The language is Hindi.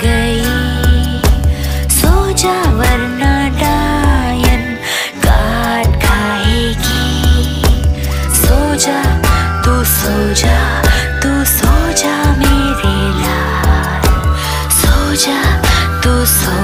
गई। सो जा वरना डायन काट खाएगी। सो तू सो जा तू सो जा मेरे लाल। सो तू सो